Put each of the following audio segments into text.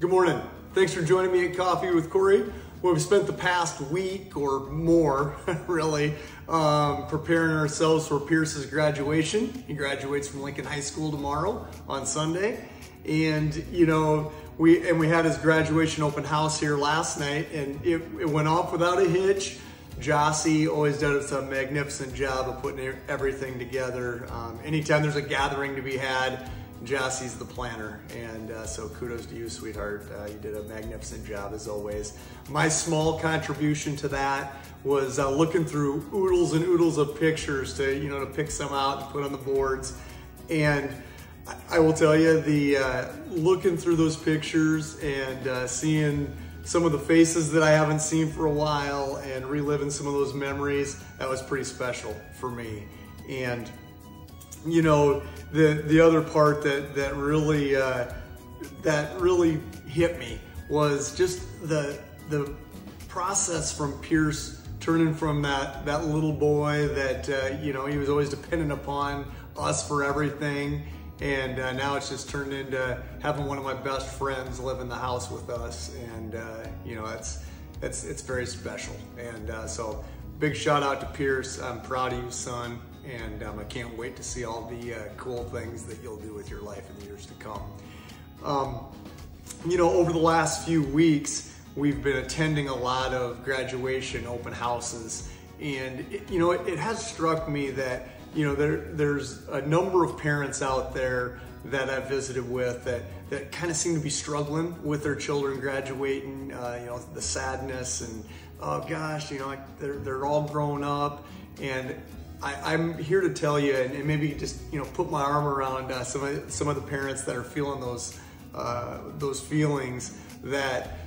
Good morning. Thanks for joining me at Coffee with Kory. Well, we've spent the past week or more, really, um, preparing ourselves for Pierce's graduation. He graduates from Lincoln High School tomorrow on Sunday, and you know we and we had his graduation open house here last night, and it, it went off without a hitch. Jossie always does a magnificent job of putting everything together. Um, anytime there's a gathering to be had, Jossie's the planner, and uh, so kudos to you, sweetheart. Uh, you did a magnificent job as always. My small contribution to that was uh, looking through oodles and oodles of pictures to you know to pick some out and put on the boards, and I, I will tell you the uh, looking through those pictures and uh, seeing some of the faces that I haven't seen for a while and reliving some of those memories that was pretty special for me, and you know, the the other part that that really uh, that really hit me was just the the process from Pierce turning from that that little boy that uh, you know he was always dependent upon us for everything. And uh, now it's just turned into having one of my best friends live in the house with us. And uh, you know it's it's it's very special. And uh, so big shout out to Pierce. I'm proud of you son and um, I can't wait to see all the uh, cool things that you'll do with your life in the years to come. Um, you know, over the last few weeks, we've been attending a lot of graduation open houses, and it, you know, it, it has struck me that you know there there's a number of parents out there that I've visited with that that kind of seem to be struggling with their children graduating. Uh, you know, the sadness and oh gosh, you know, like they're they're all grown up, and I, am here to tell you, and, and, maybe just you know put my arm around uh, some of some of the parents that are feeling those uh, those feelings. That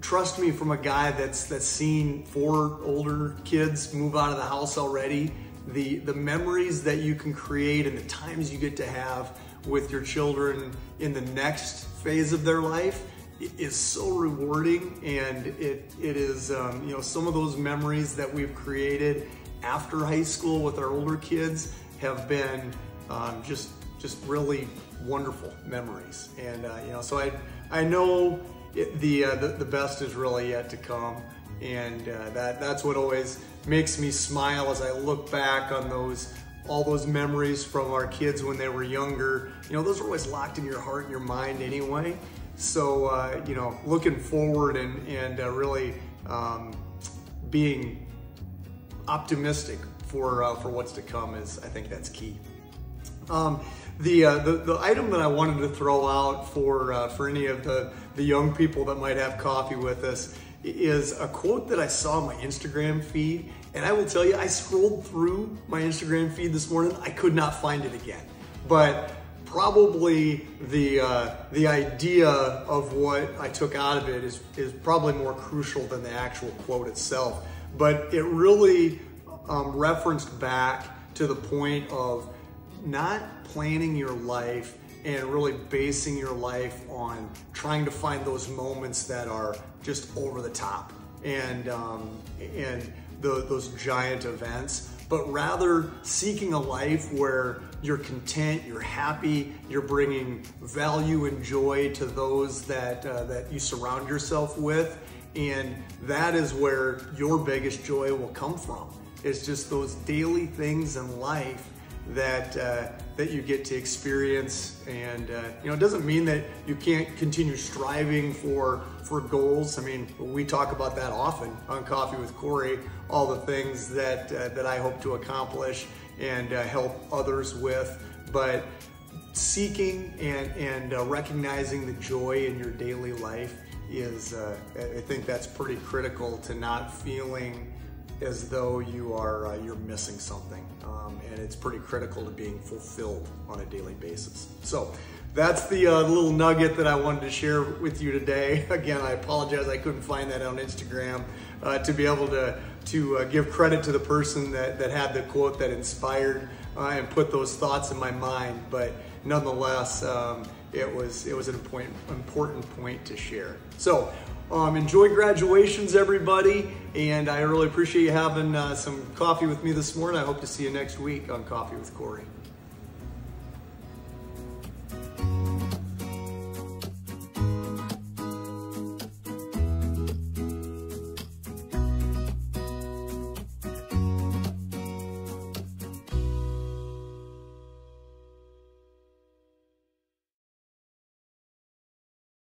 trust me, from a guy that's that's seen four older kids move out of the house already. The the memories that you can create and the times you get to have with your children in the next phase of their life is so rewarding, and it it is um, you know some of those memories that we've created after high school with our older kids have been um, just just really wonderful memories. And uh, you know, so I I know it, the, uh, the, the best is really yet to come, and uh, that that's what always makes me smile as I look back on those all those memories from our kids when they were younger. You know, those are always locked in your heart and your mind anyway. So uh, you know, looking forward and and uh, really um, being optimistic for uh, for what's to come is I think that's key. Um, the, uh, the, the item that I wanted to throw out for uh, for any of the the young people that might have coffee with us is a quote that I saw on my Instagram feed, and I will tell you, I scrolled through my Instagram feed this morning, I could not find it again, but probably the uh, the idea of what I took out of it is is probably more crucial than the actual quote itself but it really um, referenced back to the point of not planning your life and really basing your life on trying to find those moments that are just over the top and um, and the, those giant events, but rather seeking a life where you're content, you're happy, you're bringing value and joy to those that uh, that you surround yourself with, and that is where your biggest joy will come from. It's just those daily things in life that uh, that you get to experience. And uh, you know it doesn't mean that you can't continue striving for for goals. I mean we talk about that often on coffee with Kory all the things that uh, that i hope to accomplish and uh, help others with. But seeking and and uh, recognizing the joy in your daily life is uh, I think that's pretty critical to not feeling as though you are uh, you're missing something, um, and it's pretty critical to being fulfilled on a daily basis. So that's the uh, little nugget that I wanted to share with you today. Again, I apologize I couldn't find that on Instagram uh, to be able to to uh, give credit to the person that that had the quote that inspired and put those thoughts in my mind, but nonetheless. Um, it was it was an important point to share. So um, enjoy graduations, everybody, and I really appreciate you having uh, some coffee with me this morning. I hope to see you next week on Coffee with Kory.